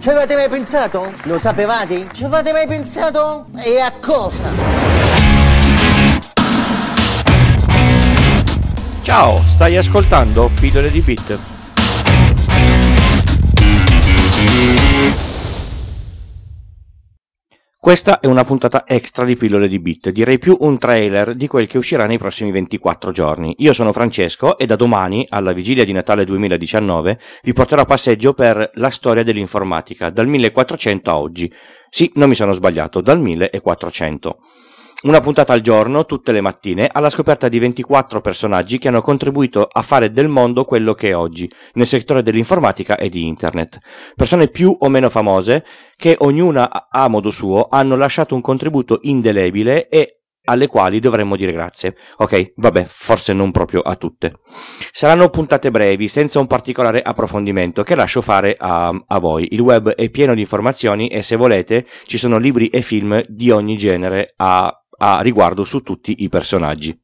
Ci avete mai pensato? Lo sapevate? Ci avete mai pensato? E a cosa? Ciao, stai ascoltando Pillole di Bit. Questa è una puntata extra di Pillole di Bit, direi più un trailer di quel che uscirà nei prossimi 24 giorni. Io sono Francesco e da domani, alla vigilia di Natale 2019, vi porterò a passeggio per la storia dell'informatica, dal 1400 a oggi. Sì, non mi sono sbagliato, dal 1400. Una puntata al giorno, tutte le mattine, alla scoperta di 24 personaggi che hanno contribuito a fare del mondo quello che è oggi, nel settore dell'informatica e di internet. Persone più o meno famose che ognuna a modo suo hanno lasciato un contributo indelebile e alle quali dovremmo dire grazie. Ok, vabbè, forse non proprio a tutte. Saranno puntate brevi, senza un particolare approfondimento, che lascio fare a, a voi. Il web è pieno di informazioni e se volete ci sono libri e film di ogni genere a a riguardo su tutti i personaggi.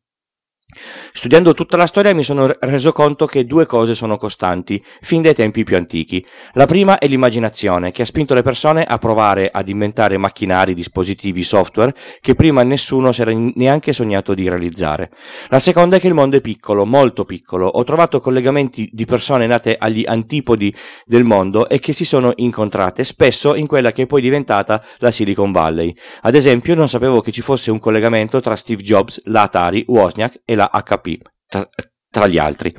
Studiando tutta la storia mi sono reso conto che due cose sono costanti, fin dai tempi più antichi. La prima è l'immaginazione, che ha spinto le persone a provare ad inventare macchinari, dispositivi, software che prima nessuno si era neanche sognato di realizzare. La seconda è che il mondo è piccolo, molto piccolo. Ho trovato collegamenti di persone nate agli antipodi del mondo e che si sono incontrate, spesso in quella che è poi diventata la Silicon Valley. Ad esempio, non sapevo che ci fosse un collegamento tra Steve Jobs, la Atari, Wozniak e la HP tra, tra gli altri.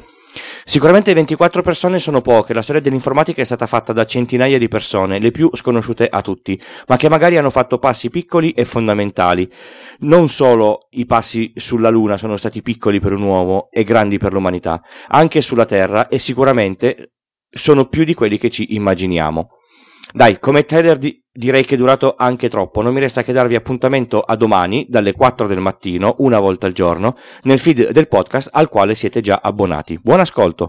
Sicuramente 24 persone sono poche, la storia dell'informatica è stata fatta da centinaia di persone, le più sconosciute a tutti, ma che magari hanno fatto passi piccoli e fondamentali. Non solo i passi sulla Luna sono stati piccoli per un uomo e grandi per l'umanità, anche sulla Terra e sicuramente sono più di quelli che ci immaginiamo. Dai, come trailer di, direi che è durato anche troppo. Non mi resta che darvi appuntamento a domani dalle 4 del mattino, una volta al giorno, nel feed del podcast al quale siete già abbonati. Buon ascolto!